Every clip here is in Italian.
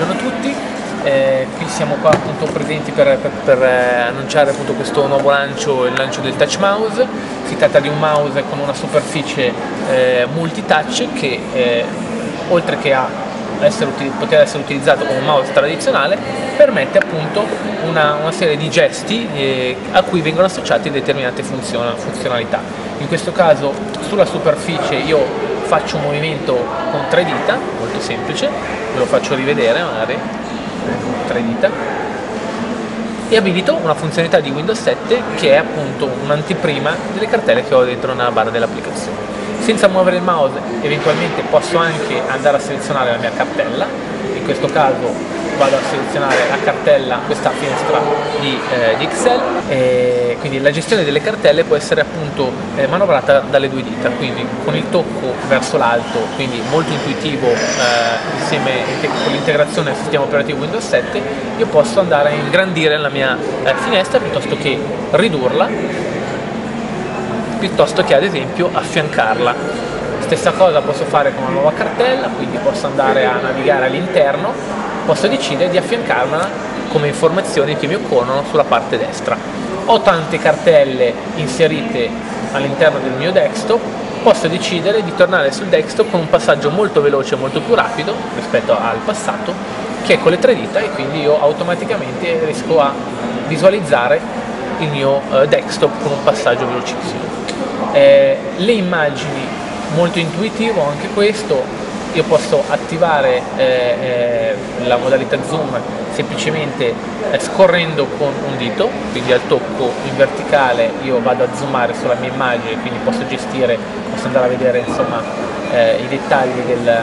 buongiorno a tutti. Eh, qui siamo qua appunto presenti per, per, per eh, annunciare appunto questo nuovo lancio, il lancio del touch mouse. Si tratta di un mouse con una superficie eh, multitouch che eh, oltre che a essere, poter essere utilizzato come un mouse tradizionale permette appunto una, una serie di gesti eh, a cui vengono associate determinate funzion funzionalità. In questo caso sulla superficie io faccio un movimento con tre dita, molto semplice, ve lo faccio rivedere magari, tre dita, e abilito una funzionalità di Windows 7 che è appunto un'antiprima delle cartelle che ho dentro nella barra dell'applicazione. Senza muovere il mouse eventualmente posso anche andare a selezionare la mia cartella, in questo caso vado a selezionare la cartella, questa finestra di, eh, di Excel, e quindi la gestione delle cartelle può essere appunto eh, manovrata dalle due dita, quindi con il tocco verso l'alto, quindi molto intuitivo eh, insieme con l'integrazione del sistema operativo Windows 7, io posso andare a ingrandire la mia eh, finestra piuttosto che ridurla, piuttosto che ad esempio affiancarla. Stessa cosa posso fare con una nuova cartella, quindi posso andare a navigare all'interno posso decidere di affiancarmela come informazioni che mi occorrono sulla parte destra. Ho tante cartelle inserite all'interno del mio desktop, posso decidere di tornare sul desktop con un passaggio molto veloce e molto più rapido rispetto al passato, che è con le tre dita e quindi io automaticamente riesco a visualizzare il mio eh, desktop con un passaggio velocissimo. Eh, le immagini molto intuitivo anche questo, io posso attivare eh, eh, la modalità zoom semplicemente eh, scorrendo con un dito, quindi al tocco in verticale io vado a zoomare sulla mia immagine, quindi posso gestire, posso andare a vedere insomma, eh, i dettagli del,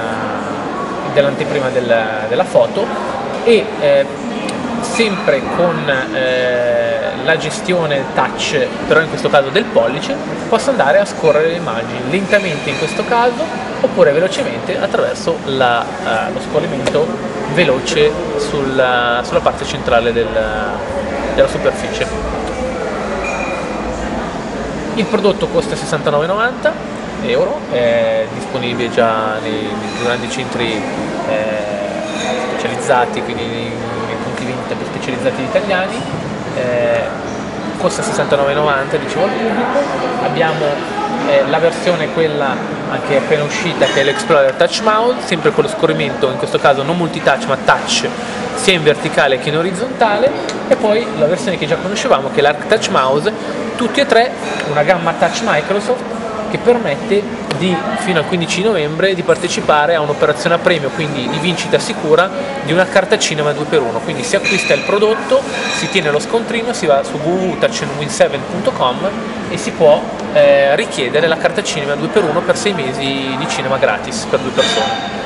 dell'anteprima del, della foto e eh, sempre con la gestione touch, però in questo caso del pollice, posso andare a scorrere le immagini lentamente in questo caso oppure velocemente attraverso la, uh, lo scorrimento veloce sulla, sulla parte centrale del, della superficie. Il prodotto costa 69,90 euro, è disponibile già nei, nei grandi centri eh, specializzati, quindi nei, nei punti vendita più specializzati italiani. Eh, costa 69,90 dicevo al pubblico, abbiamo eh, la versione quella anche appena uscita che è l'Explorer Touch Mouse, sempre con lo scorrimento, in questo caso non multitouch ma touch sia in verticale che in orizzontale. E poi la versione che già conoscevamo che è l'Arc Touch Mouse, tutti e tre una gamma touch Microsoft che permette di, fino al 15 novembre di partecipare a un'operazione a premio, quindi di vincita sicura di una carta cinema 2x1. Quindi si acquista il prodotto, si tiene lo scontrino, si va su www.touchandwin7.com e si può eh, richiedere la carta cinema 2x1 per 6 mesi di cinema gratis per due persone.